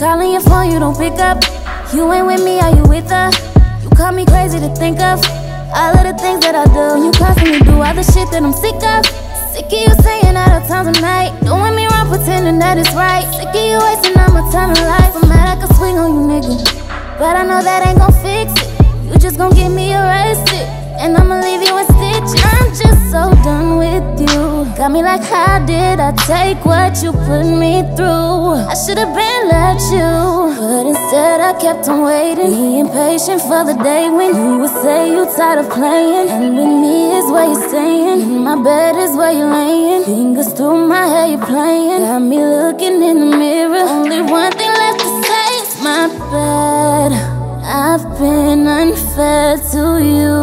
Calling your phone, you don't pick up. You ain't with me, are you with her? You call me crazy to think of all of the things that I do. When you constantly do all the shit that I'm sick of. Sick of you saying all the times of night. Doing me wrong, pretending that it's right. Sick of you wasting all my time in life. I'm mad I can swing on you, nigga. But I know that ain't gon' fix it. You just gon' get me arrested. And I'ma leave you in stitches. I'm just so done with you. Got me like, how did I take what you put me through? I should've been let you. But instead, I kept on waiting. Being patient for the day when you would say you tired of playing. And with me is where you're staying. In my bed is where you're laying. Fingers through my hair, you're playing. Got me looking in the mirror. Only one thing left to say is my bad. I've been unfair to you.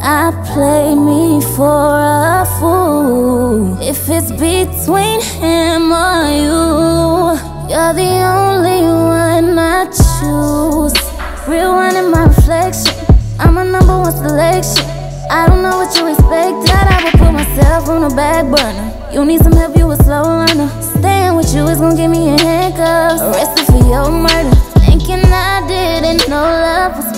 I play me for a. If it's between him or you, you're the only one I choose. Real one in my reflection. I'm a number one selection. I don't know what you expect. That I would put myself on the back burner. You need some help, you a slow runner. Staying with you is gonna get me in handcuffs. Arrested for your murder. Thinking I didn't know love was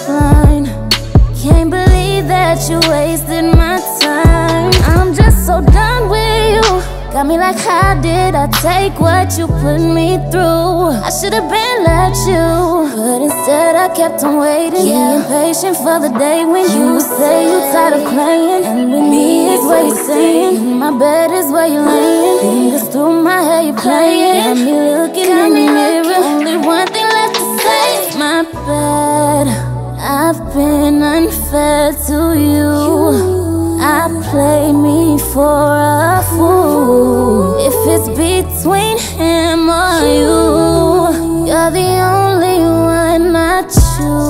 Got me like, how did I take what you put me through? I should've been let you, but instead I kept on waiting. Yeah. Being patient for the day when you say you're tired of playing. And with me is what you're saying. In my bed is where you're laying. Fingers through my hair, you're playing. Got me looking Got in the mirror. Only one thing left to say my bad. I've been unfair to you. I play me for a fool. It's between him or you, you're the only one I choose.